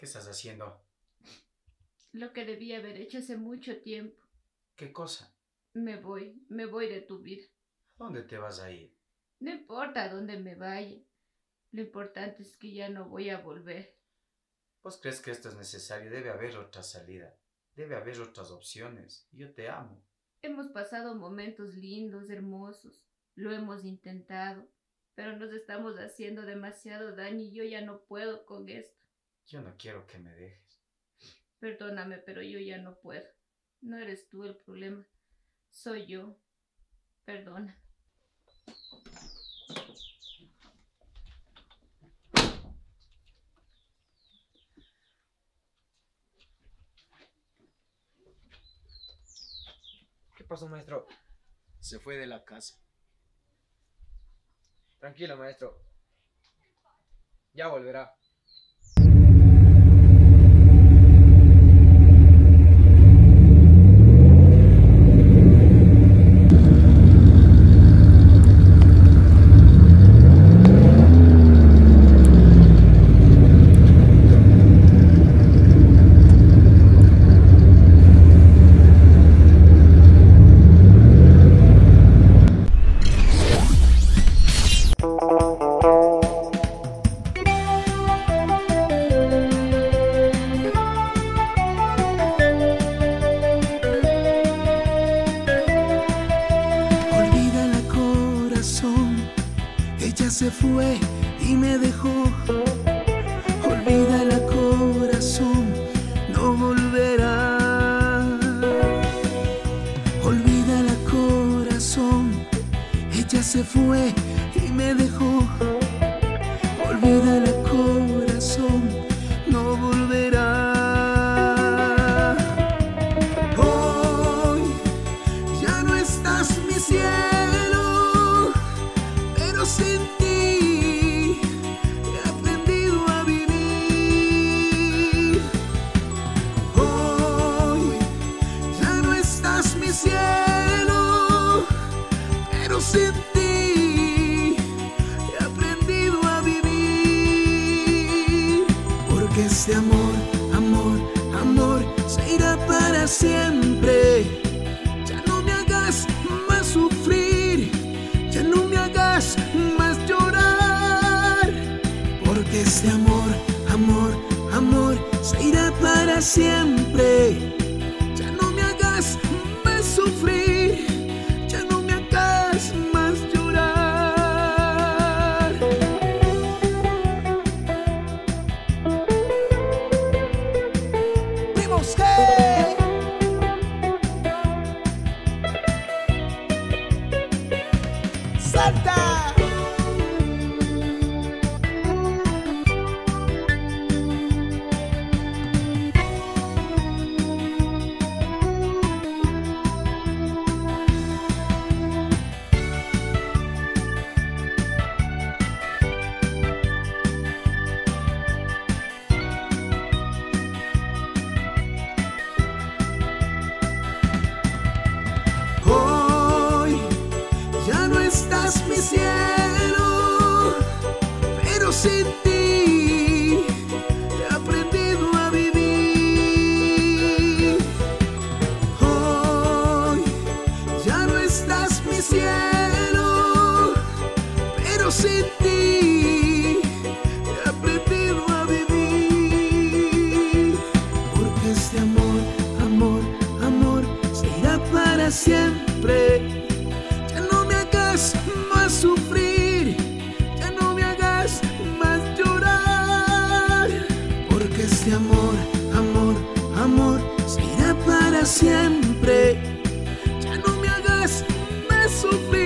¿Qué estás haciendo? Lo que debía haber hecho hace mucho tiempo. ¿Qué cosa? Me voy, me voy de tu vida. ¿A dónde te vas a ir? No importa a dónde me vaya. Lo importante es que ya no voy a volver. ¿Vos crees que esto es necesario? Debe haber otra salida. Debe haber otras opciones. Yo te amo. Hemos pasado momentos lindos, hermosos. Lo hemos intentado. Pero nos estamos haciendo demasiado daño y yo ya no puedo con esto. Yo no quiero que me dejes. Perdóname, pero yo ya no puedo. No eres tú el problema. Soy yo. Perdona. ¿Qué pasó, maestro? Se fue de la casa. Tranquilo, maestro. Ya volverá. Ella se fue y me dejó. Olvídala corazón, no volverá. Olvídala corazón, ella se fue y me dejó. Olvídala corazón, sin ti he aprendido a vivir. Porque este amor, amor, amor se irá para siempre. cantar. Pero Este amor, amor, amor será para siempre. Ya no me hagas más sufrir.